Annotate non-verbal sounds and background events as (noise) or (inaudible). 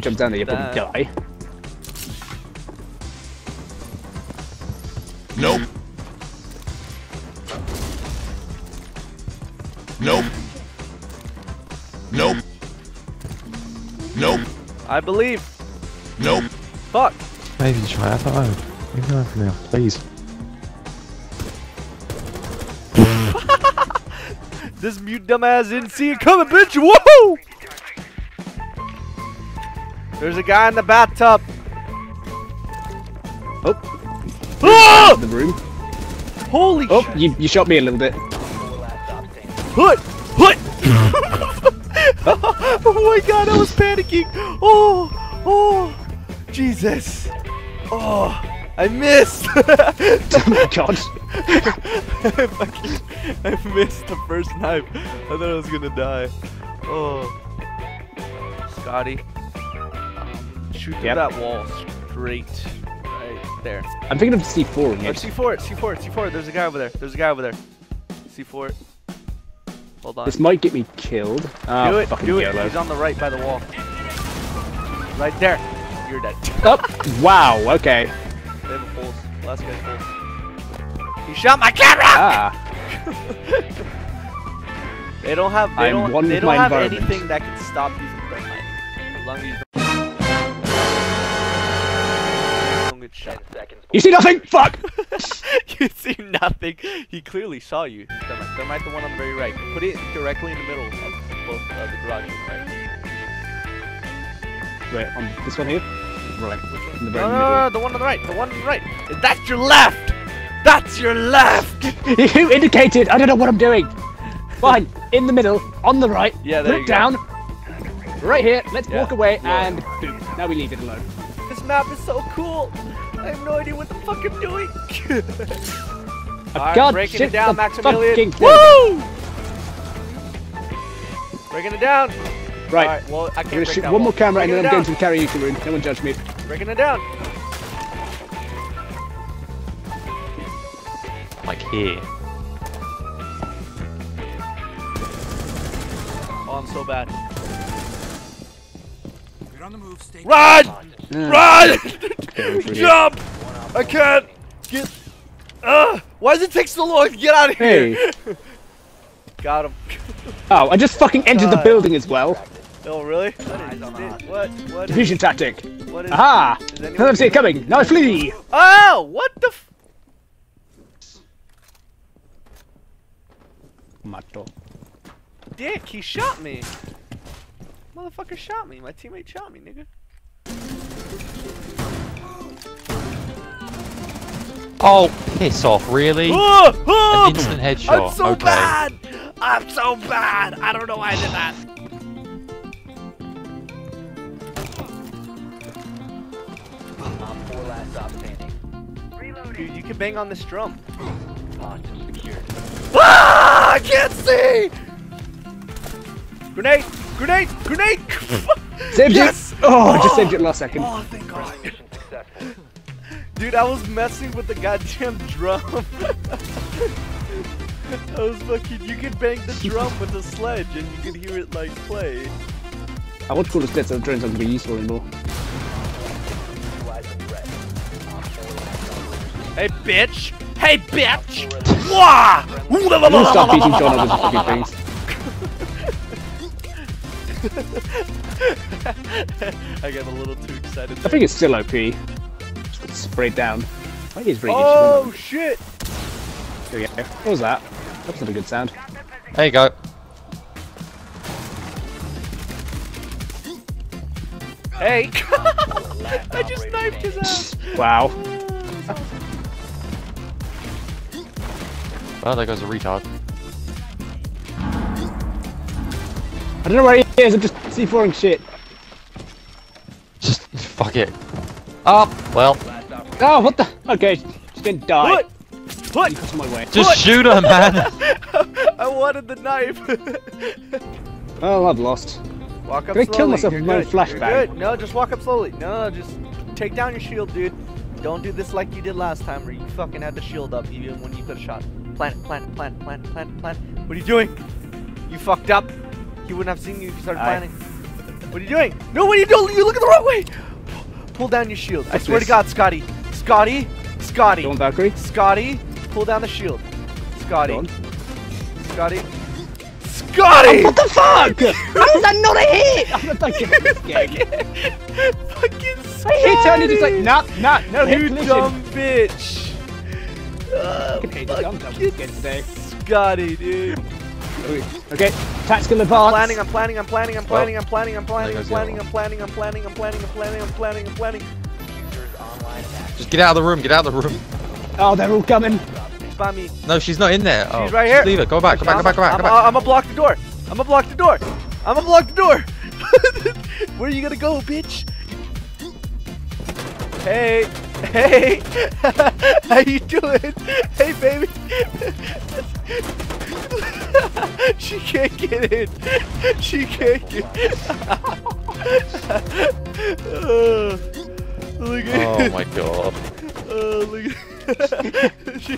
jump down there, you'll probably that. die. Nope. Nope. Nope. Nope. I believe. Nope. Fuck. Maybe try. I don't know. Leave me alone for now, please. (laughs) This mute dumbass didn't see it coming, bitch. Whoa! There's a guy in the bathtub. Oh, Ah! the room. Holy Oh, shit. you, you shot me a little bit. Hood! (laughs) Hood! oh my god, I was panicking. Oh, oh, Jesus. Oh, I missed. (laughs) Oh my god. I fucking, I missed the first knife. I thought I was gonna die. Oh, Scotty, shoot through Yep. that wall straight, right there. I'm thinking of C4 Or here. C4 C4 C4. There's a guy over there. There's a guy over there. C4. Hold on. This might get me killed. Ah, do it, do it. YOLO. He's on the right by the wall. Right there. You're dead. Oh, wow, okay. They have a pulse. Last guy's pulse. He shot my camera! Ah, They don't have. They I am don't. they don't have anything that can stop you from lightning. As long as you don't, don't get shot. you see nothing? Fuck! (laughs) you see nothing. He clearly saw you. Thermite, Thermite, the one on the very right. Put it directly in the middle of both uh, the garage. Right. Wait, on this one here? Right. Which one? In the No, very no, middle. no, no, the one on the right. The one on the right. That's your left. That's your left. (laughs) you indicated! I don't know what I'm doing! (laughs) Fine, in the middle, on the right, Yeah, put there it go. down, right here, let's Yeah. walk away, Yeah. and boom. Now we leave it alone. This map is so cool. I have no idea what the fuck I'm doing. (laughs) Alright, God, breaking shit it down, the Maximilian. fucking thing. Woo! Breaking it down. Right, Alright, well, I I'm can't gonna shoot one wall. more camera and then I'm going to the karaoke room. No one judge me. Breaking it down. Like here. Oh, I'm so bad. Get on the move, stay. Run! Yeah. Run! Going through here. Jump! I can't get. Uh, why does it take so long to get out of here? Hey. (laughs) Got him. Oh, I just fucking entered the building as well. Oh, really? What is, what? What is, Diffusion tactic. what is Aha! Is anyone- Can't see it coming. Now flee! Oh, what the f- Mato. Dick, he shot me. Motherfucker shot me. My teammate shot me, nigga. Oh, piss off, really? Ah, ah, An instant headshot. I'm so okay. bad. I'm so bad. I don't know why I did that. Dude, you can bang on this drum. Ah! I can't see. Grenade! Grenade! Grenade! (laughs) Saved yes! it! Oh, I just saved it last oh, second. Oh, thank God. Dude, I was messing with the goddamn drum. (laughs) I was fucking. You could bang the drum with a sledge and you could hear it like play. I want to call the the drones aren't going to be useful anymore. Hey, bitch! Hey, bitch! Wah! I'm going to start beating John over fucking things. (laughs) I got a little too excited. I think it's still OP. Just got sprayed down. I think it's pretty Oh shit! good. There we go. What was that? That's not a good sound. There you go. Hey! (laughs) I just knifed his ass. Wow. Well, there goes a retard. I don't know where he is. I'm just C4ing shit. Just fuck it. Up. Well, Oh, what the? Okay, just didn't die. What? Put! You got in my way. just shoot her, man. (laughs) I wanted the knife. (laughs) Oh, I've lost. walk up Can I slowly. kill myself You're with my own good. flashbang? You're good. No, just walk up slowly. No, no, just take down your shield, dude. Don't do this like you did last time, where you fucking had the shield up even when you could have shot. Plant, plant, plant, plant, plant, plant. What are you doing? You fucked up. He wouldn't have seen you if you started planning. What are you doing? No, what are you doing? You look at the wrong way. Pull down your shield. I What's swear to? God, Scotty. Scotty. Scotty. On, Valkyrie. Scotty. Pull down the shield. Scotty. On. Scotty. Scotty! What the fuck? How is that not a hit? (laughs) I'm not taking this game. Fucking I hit her and he's just like, nah, nah, no hit You collision. dumb bitch. Uh, I hate this fucking again today. Scotty, dude. Okay, tactical advance. Planning, I'm planning, I'm planning, I'm planning, I'm planning, I'm planning, I'm there goes the planning, I'm planning, I'm planning, I'm planning, I'm planning, I'm planning, I'm planning. Just get out of the room. Get out of the room. Oh, they're all coming. By me. No, she's not in there. Oh, She's right here. Leave her. Go back. Go back. Go back. Go back. Go back. I'm gonna block the door. I'm gonna block the door. I'm gonna block the door. Where are you gonna go, bitch? Hey, hey, how you doing? Hey, baby. (laughs) she can't get in. She can't get. (laughs) Oh, (laughs) oh, look at. Oh my god. Oh, look at. she,